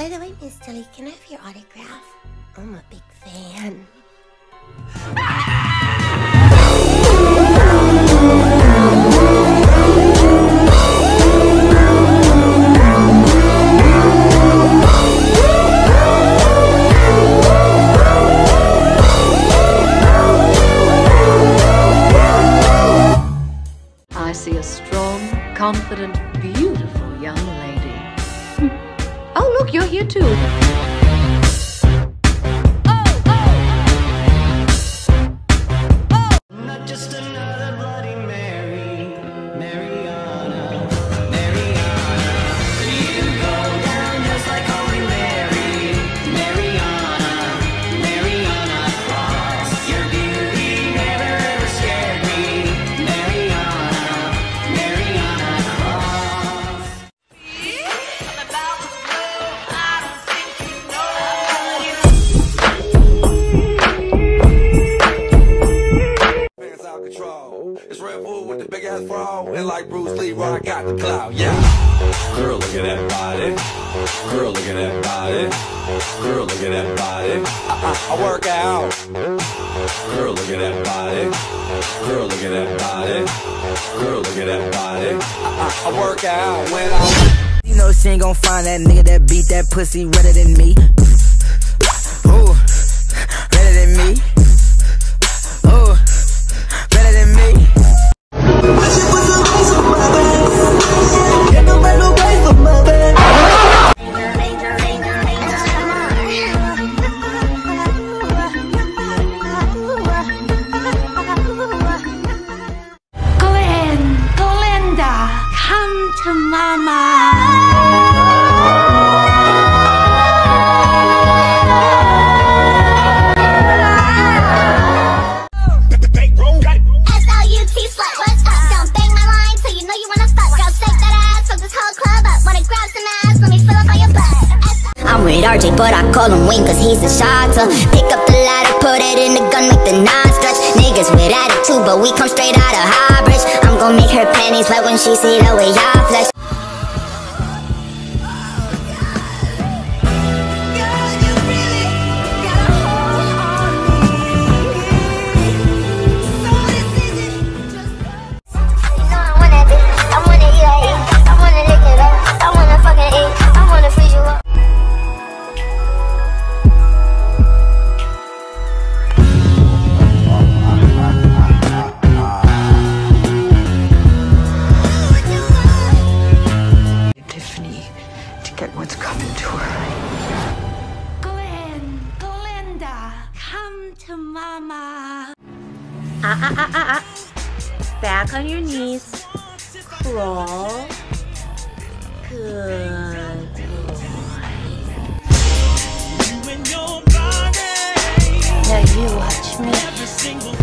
By the way, Miss Tilly, can I have your autograph? I'm a big fan. I see a strong, confident, beautiful young lady. Look, you're here too. Like Bruce Lee, bro, I got the clout, yeah. Girl, look at that body. Girl, look at that body. Girl, look at that body. I, I, I work out. Girl, look at that body. Girl, look at that body. Girl, look at that body. I, I, I work out when I. You know she ain't gon' find that nigga that beat that pussy redder than me. Ooh, redder than me. But I call him Wing cause he's a shotter. Pick up the ladder, put it in the gun, make the nine stretch. Niggas with attitude, but we come straight out of Highbridge. I'm gon' make her panties wet when she see the way I flex. Coming to her. Glen, Glenda, come to mama. Ah, ah, ah, ah, ah. Back on your knees. Crawl. Good. Now you watch me.